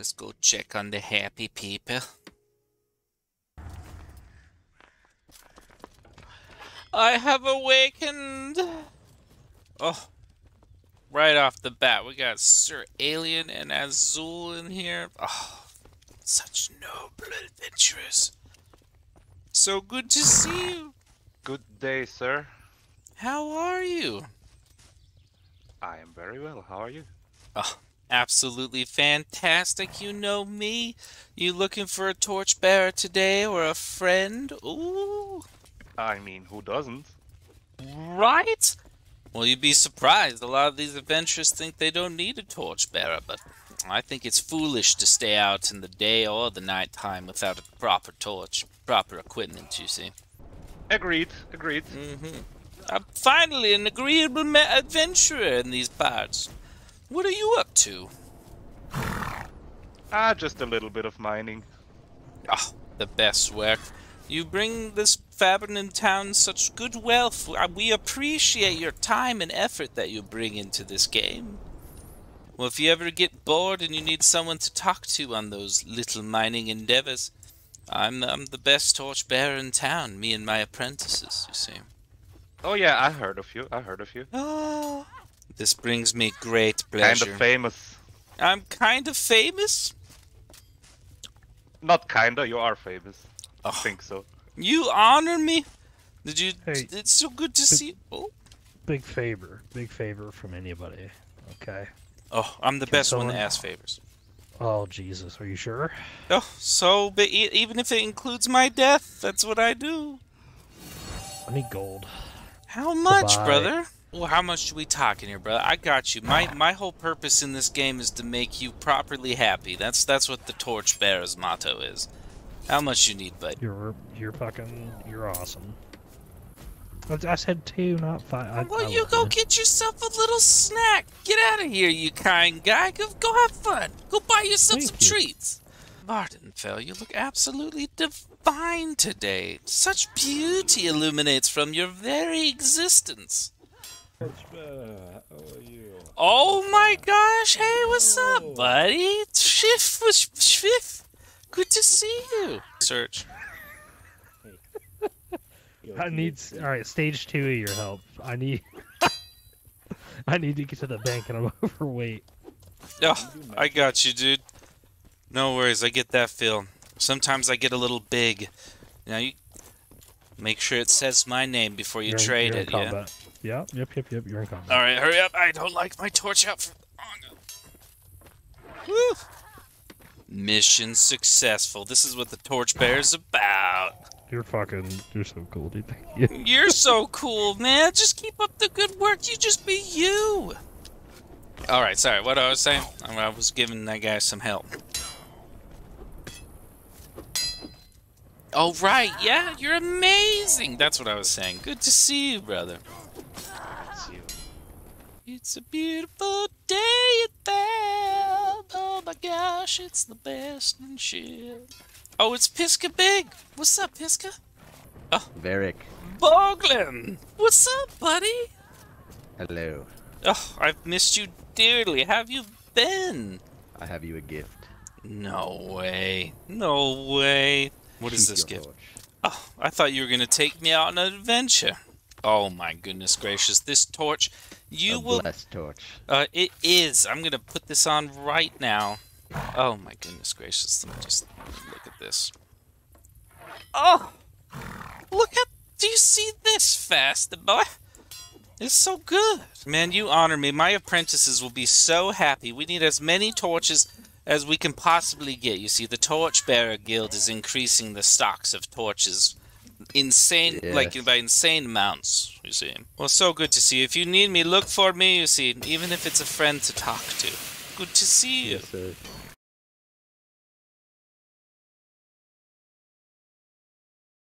Let's go check on the happy people. I have awakened. Oh, right off the bat, we got Sir Alien and Azul in here. Oh, such noble adventurers. So good to see you. Good day, sir. How are you? I am very well. How are you? Oh, absolutely fantastic. You know me. You looking for a torchbearer today or a friend? Ooh. I mean, who doesn't? Right? Well, you'd be surprised. A lot of these adventurers think they don't need a torchbearer, but I think it's foolish to stay out in the day or the night time without a proper torch, proper equipment, you see. Agreed, agreed. Mm-hmm. I'm finally an agreeable adventurer in these parts. What are you up to? Ah, just a little bit of mining. Ah, the best work. You bring this Fabernum town such good wealth. Uh, We appreciate your time and effort that you bring into this game. Well, if you ever get bored and you need someone to talk to on those little mining endeavors, I'm, I'm the best torchbearer in town, me and my apprentices, you see. Oh yeah, I heard of you. I heard of you. Oh. This brings me great pleasure. Kind of famous. I'm kind of famous. Not kinda, you are famous. I Oh. think so. You honor me. Did you? Hey. It's so good to see. Oh, Big favor, big favor from anybody. Okay. oh, I'm the Can best one to ask favors. Oh Jesus, are you sure? Oh, so but e- even if it includes my death, that's what I do. I need gold. How much, buy- brother? Well, how much are we talking here, brother? I got you. My my whole purpose in this game is to make you properly happy. That's that's what the torchbearer's motto is. How much you need, bud? You're you're fucking you're awesome. I said two, not five. I, Well, I you go get yourself a little snack. Get out of here, you kind guy. Go, go have fun. Go buy yourself Thank some you. treats. Vardenfell, you look absolutely divine today. Such beauty illuminates from your very existence. Oh my gosh! Hey, what's up, buddy? Schiff, Schiff. Good to see you. Search. I need all right. Stage two of your help. I need. I need to get to the bank and I'm overweight. Oh, I got you, dude. No worries, I get that feel. Sometimes I get a little big. Now you make sure it says my name before you You're trade you're in it, yeah. Combat. Yeah. Yep. Yep. Yep. You're in combat. All right, hurry up! I don't like my torch out for long. Woo! Mission successful. This is what the torchbearer's about. You're fucking. You're so cool, dude. Thank you. You're so cool, man. Just keep up the good work. You just be you. All right, sorry. What I was saying? I was giving that guy some help. Oh right, yeah, you're amazing. That's what I was saying. Good to see you, brother. See you. It's a beautiful day at Bab. Oh my gosh, it's the best and shit. Oh, it's Piska Big. What's up, Piska? Oh. Verik, Boglin! What's up, buddy? hello. Oh, I've missed you dearly. How have you been? I have you a gift. No way. No way. What is this your gift? Oh, I thought you were gonna take me out on an adventure. Oh my goodness gracious! This torch, you a will. blessed torch. Uh, it is. I'm gonna put this on right now. Oh my goodness gracious! Let me just look at this. Oh, look at. Do you see this, fast boy? It's so good, man. You honor me. My apprentices will be so happy. We need as many torches as we can possibly get. You see, the Torchbearer Guild is increasing the stocks of torches insane like by insane amounts you see. Well so good to see you. If you need me look for me you see even if it's a friend to talk to. Good to see you. Yes, sir.